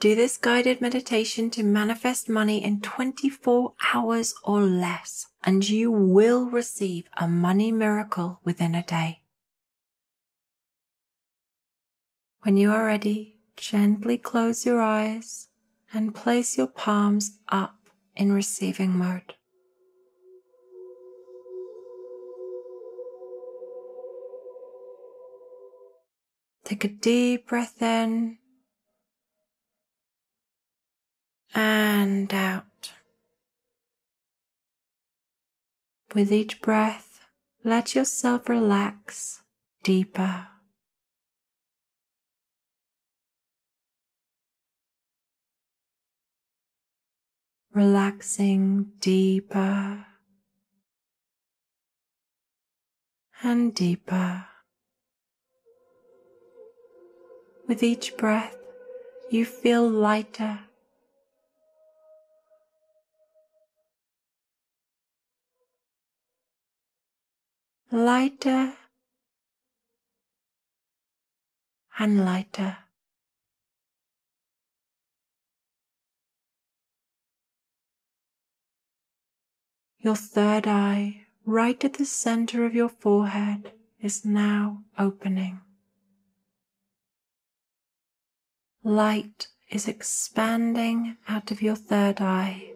Do this guided meditation to manifest money in 24 hours or less, and you will receive a money miracle within a day. When you are ready, gently close your eyes and place your palms up in receiving mode. Take a deep breath in and out. With each breath, let yourself relax deeper. Relaxing deeper and deeper. With each breath, you feel lighter lighter and lighter. Your third eye, right at the center of your forehead, is now opening. Light is expanding out of your third eye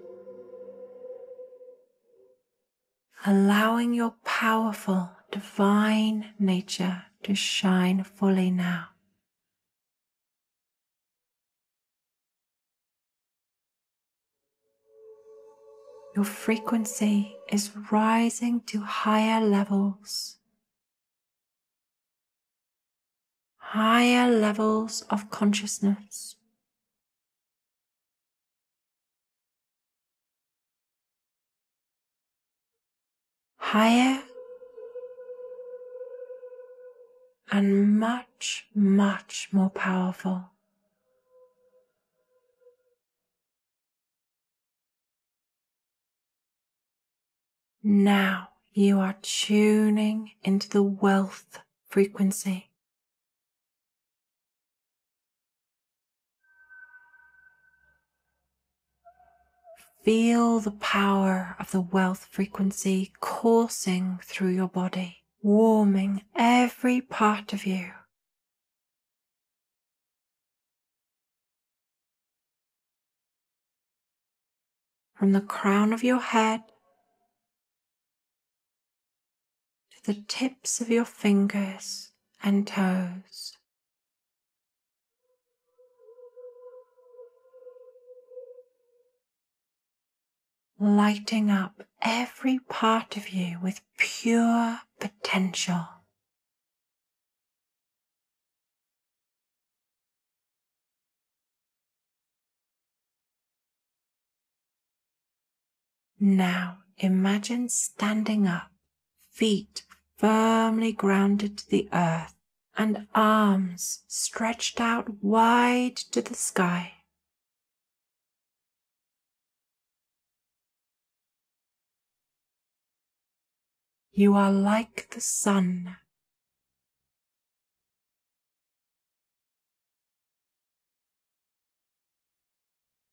allowing your powerful divine nature to shine fully now. Your frequency is rising to higher levels, higher levels of consciousness. Higher and much, much more powerful. Now you are tuning into the wealth frequency. Feel the power of the wealth frequency coursing through your body, warming every part of you. From the crown of your head to the tips of your fingers and toes. Lighting up every part of you with pure potential. Now imagine standing up, feet firmly grounded to the earth and arms stretched out wide to the sky. You are like the sun.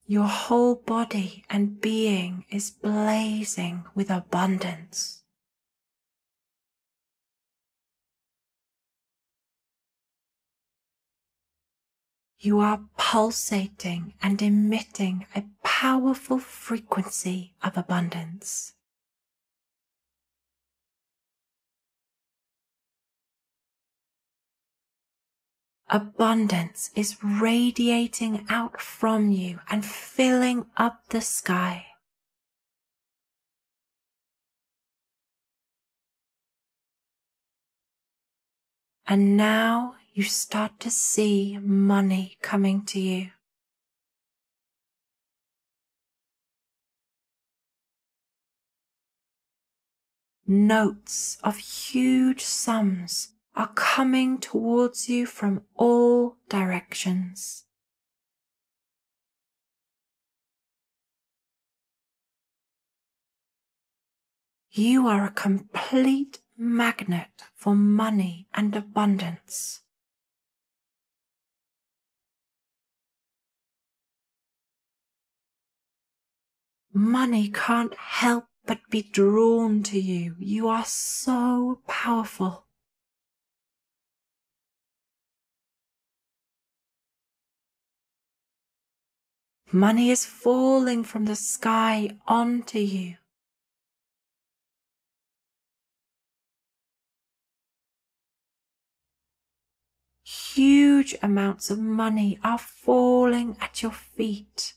Your whole body and being is blazing with abundance. You are pulsating and emitting a powerful frequency of abundance. Abundance is radiating out from you and filling up the sky. And now you start to see money coming to you. Notes of huge sums are coming towards you from all directions. You are a complete magnet for money and abundance. Money can't help but be drawn to you. You are so powerful. Money is falling from the sky onto you. Huge amounts of money are falling at your feet.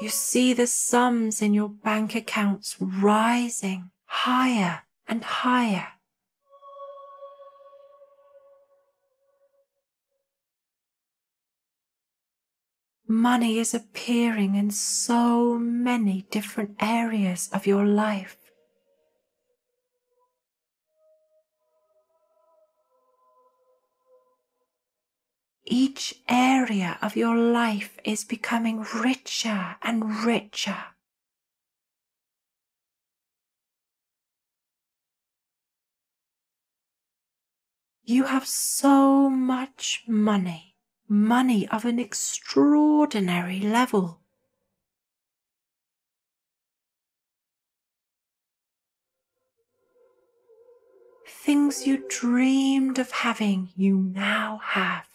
You see the sums in your bank accounts rising higher and higher. Money is appearing in so many different areas of your life. Each area of your life is becoming richer and richer. You have so much money money of an extraordinary level. Things you dreamed of having, you now have.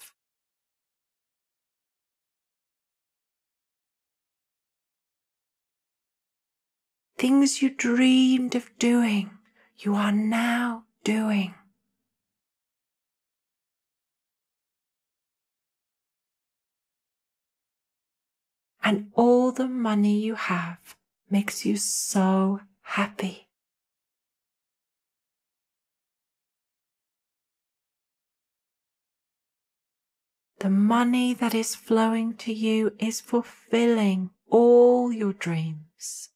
Things you dreamed of doing, you are now doing. And all the money you have makes you so happy. The money that is flowing to you is fulfilling all your dreams.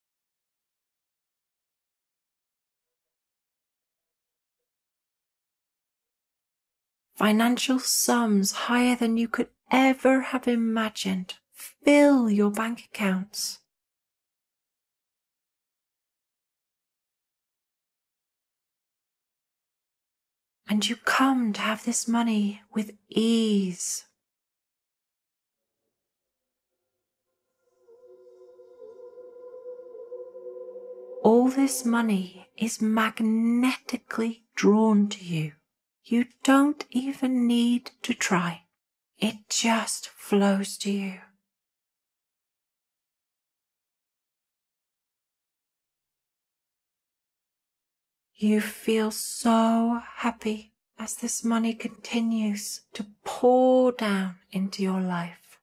Financial sums higher than you could ever have imagined fill your bank accounts. And you come to have this money with ease. All this money is magnetically drawn to you. You don't even need to try. It just flows to you. You feel so happy as this money continues to pour down into your life.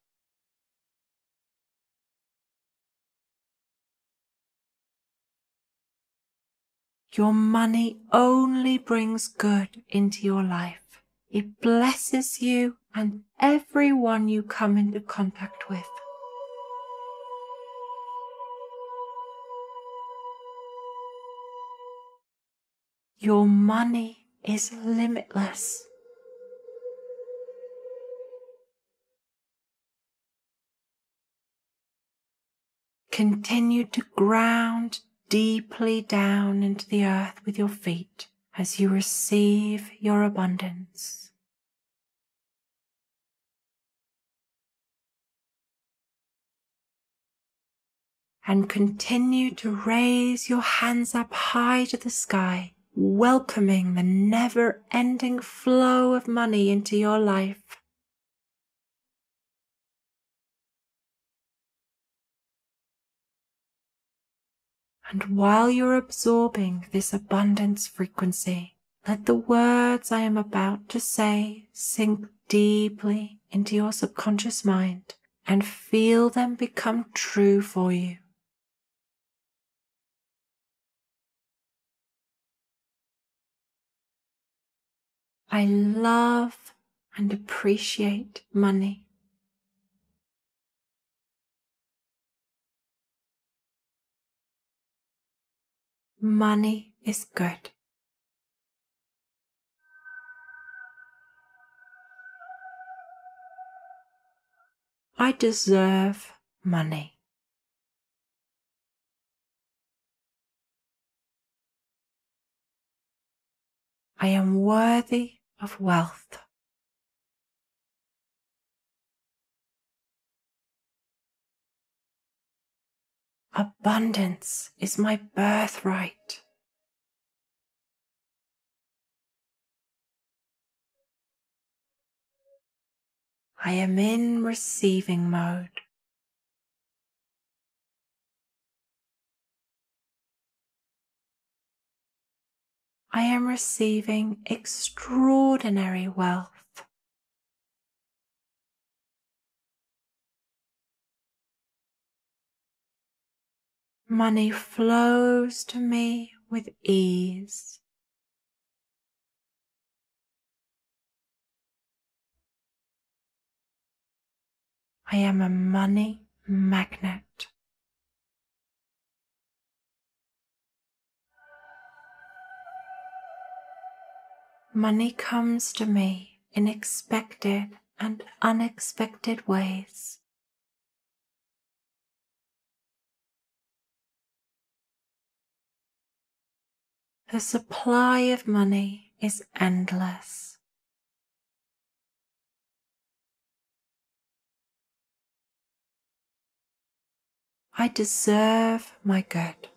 Your money only brings good into your life. It blesses you and everyone you come into contact with. Your money is limitless. Continue to ground deeply down into the earth with your feet as you receive your abundance. And continue to raise your hands up high to the sky welcoming the never ending flow of money into your life. And while you're absorbing this abundance frequency, let the words I am about to say sink deeply into your subconscious mind and feel them become true for you. I love and appreciate money. Money is good. I deserve money. I am worthy of wealth. Abundance is my birthright. I am in receiving mode. I am receiving extraordinary wealth. Money flows to me with ease. I am a money magnet. Money comes to me in expected and unexpected ways. The supply of money is endless. I deserve my good.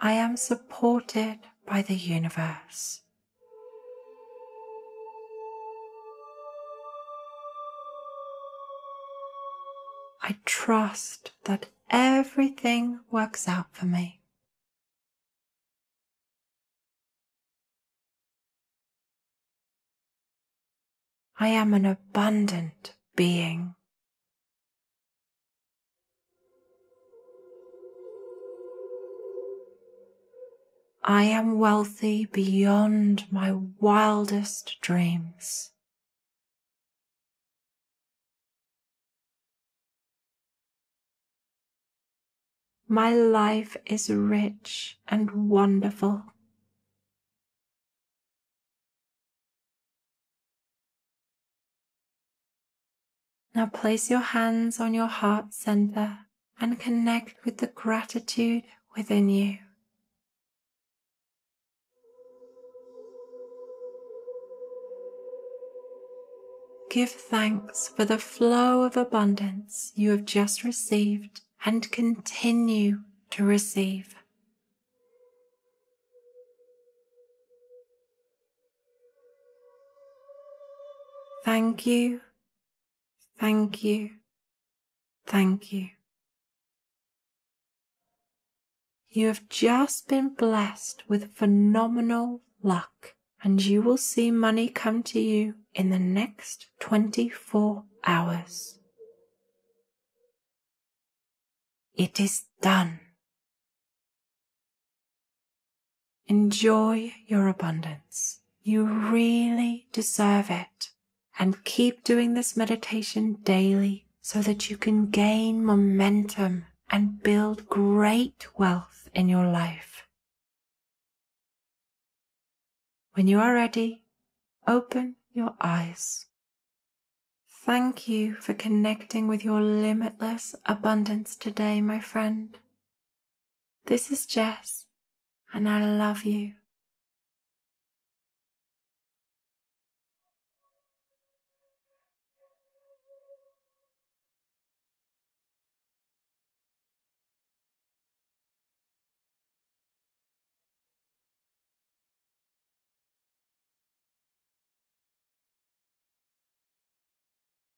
I am supported by the universe. I trust that everything works out for me. I am an abundant being. I am wealthy beyond my wildest dreams. My life is rich and wonderful. Now place your hands on your heart center and connect with the gratitude within you. Give thanks for the flow of abundance you have just received and continue to receive. Thank you, thank you, thank you. You have just been blessed with phenomenal luck, and you will see money come to you in the next 24 hours. It is done. Enjoy your abundance. You really deserve it. And keep doing this meditation daily so that you can gain momentum and build great wealth in your life. When you are ready, open your eyes. Thank you for connecting with your limitless abundance today, my friend. This is Jess, and I love you.